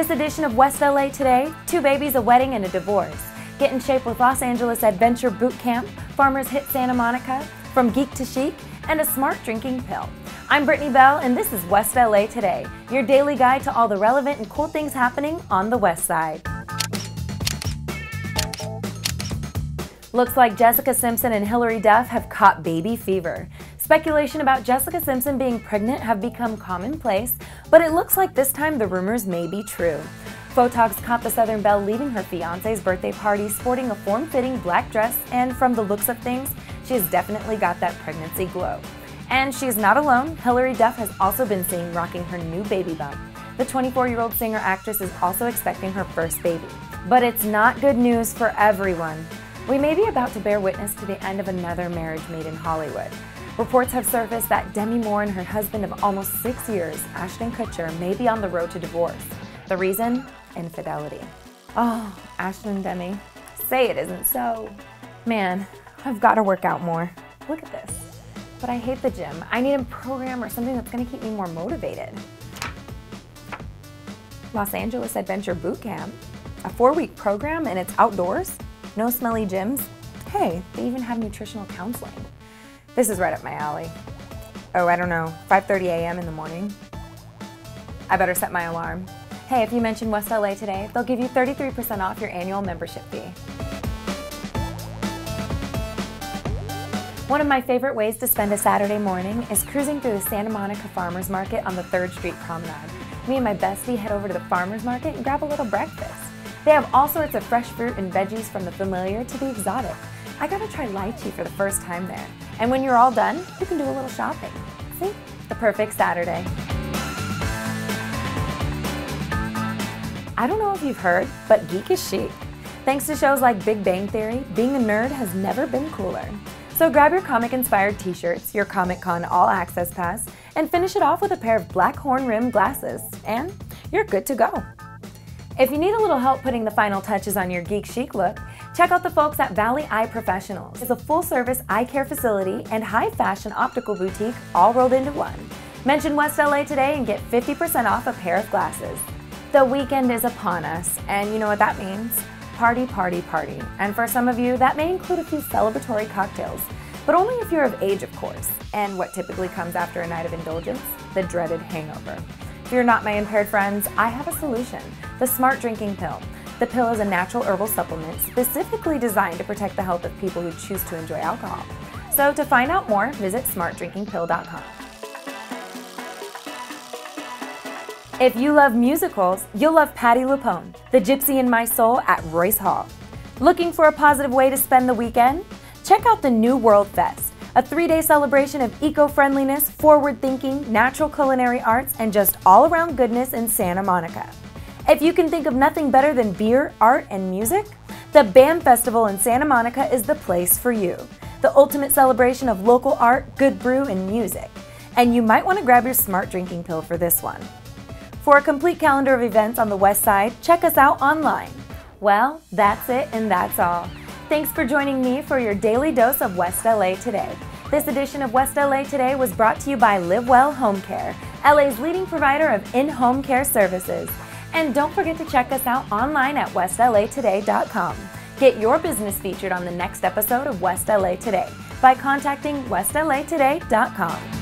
this edition of West LA Today, two babies, a wedding, and a divorce. Get in shape with Los Angeles Adventure Boot Camp, Farmers Hit Santa Monica, From Geek to Chic, and a smart drinking pill. I'm Brittany Bell, and this is West LA Today, your daily guide to all the relevant and cool things happening on the West Side. Looks like Jessica Simpson and Hilary Duff have caught baby fever. Speculation about Jessica Simpson being pregnant have become commonplace, but it looks like this time the rumors may be true. Photogs caught the Southern Belle leaving her fiance's birthday party sporting a form-fitting black dress, and from the looks of things, she has definitely got that pregnancy glow. And she's not alone. Hilary Duff has also been seen rocking her new baby bump. The 24-year-old singer-actress is also expecting her first baby. But it's not good news for everyone. We may be about to bear witness to the end of another marriage made in Hollywood. Reports have surfaced that Demi Moore and her husband of almost six years, Ashton Kutcher, may be on the road to divorce. The reason? Infidelity. Oh, Ashton and Demi, say it isn't so. Man, I've got to work out more. Look at this. But I hate the gym. I need a program or something that's going to keep me more motivated. Los Angeles Adventure Boot Camp, a four-week program and it's outdoors? No smelly gyms? Hey, they even have nutritional counseling. This is right up my alley. Oh, I don't know, 5.30 a.m. in the morning? I better set my alarm. Hey, if you mention West LA today, they'll give you 33% off your annual membership fee. One of my favorite ways to spend a Saturday morning is cruising through the Santa Monica Farmers Market on the 3rd Street Promenade. Me and my bestie head over to the Farmers Market and grab a little breakfast. They have all sorts of fresh fruit and veggies from the familiar to the exotic. I gotta try lychee for the first time there. And when you're all done, you can do a little shopping. See? The perfect Saturday. I don't know if you've heard, but geek is chic. Thanks to shows like Big Bang Theory, being a nerd has never been cooler. So grab your comic-inspired t-shirts, your Comic-Con all-access pass, and finish it off with a pair of black horn-rimmed glasses, and you're good to go. If you need a little help putting the final touches on your geek chic look, check out the folks at Valley Eye Professionals. It's a full-service eye care facility and high-fashion optical boutique all rolled into one. Mention West LA today and get 50% off a pair of glasses. The weekend is upon us, and you know what that means. Party, party, party. And for some of you, that may include a few celebratory cocktails, but only if you're of age, of course. And what typically comes after a night of indulgence? The dreaded hangover. If you're not my impaired friends, I have a solution the Smart Drinking Pill. The pill is a natural herbal supplement specifically designed to protect the health of people who choose to enjoy alcohol. So to find out more, visit smartdrinkingpill.com. If you love musicals, you'll love Patti LuPone, the Gypsy in My Soul at Royce Hall. Looking for a positive way to spend the weekend? Check out the New World Fest a three-day celebration of eco-friendliness, forward-thinking, natural culinary arts, and just all-around goodness in Santa Monica. If you can think of nothing better than beer, art, and music, the BAM Festival in Santa Monica is the place for you. The ultimate celebration of local art, good brew, and music. And you might want to grab your smart drinking pill for this one. For a complete calendar of events on the west side, check us out online. Well, that's it and that's all. Thanks for joining me for your daily dose of West LA Today. This edition of West LA Today was brought to you by Live Well Home Care, LA's leading provider of in-home care services. And don't forget to check us out online at westlatoday.com. Get your business featured on the next episode of West LA Today by contacting westlatoday.com.